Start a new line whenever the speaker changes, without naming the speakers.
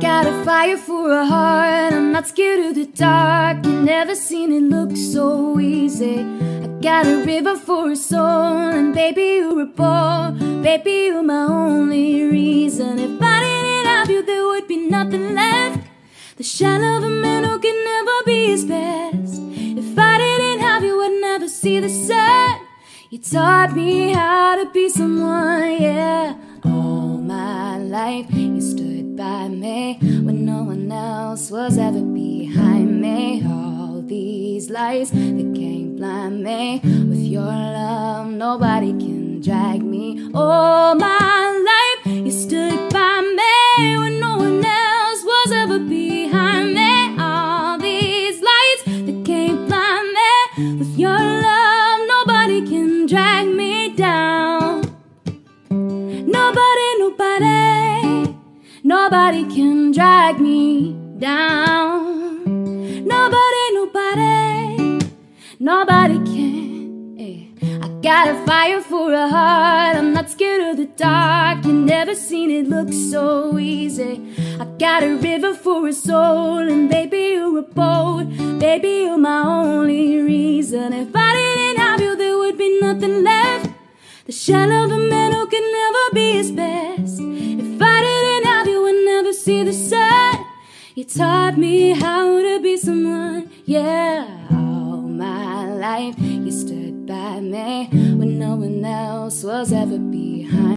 got a fire for a heart. I'm not scared of the dark. You never seen it look so easy. I got a river for a soul, and baby, you're a ball. Baby, you're my only reason. If I didn't have you, there would be nothing left. The shell of a man who can never be his best. If I didn't have you, I'd never see the sun. You taught me how to be someone, yeah. All my life, you stood by me when no one else was ever behind me. All these lies that can't blind me. With your love, nobody can drag me. All my life, you stood by me when no one else was ever behind me. All these lights that can't blind me. With your love, nobody can drag me down. Nobody, nobody, nobody can drag me down. Nobody, nobody, nobody can. eh. I got a fire for a heart. I'm not scared of the dark. You never seen it look so easy. I got a river for a soul, and baby, you're a boat. Baby, you're my only reason. If I didn't have you, there would be nothing left. The shell of a man who can never be his best. See the sun. You taught me how to be someone, yeah. All my life, you stood by me when no one else was ever behind.